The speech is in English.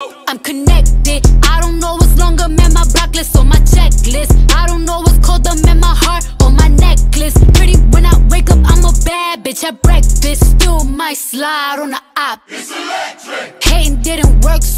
I'm connected. I don't know what's longer, man. My block list on my checklist. I don't know what's colder, man. My heart on my necklace. Pretty when I wake up, I'm a bad bitch at breakfast. Still might slide on the op. It's electric. Hating didn't work, so.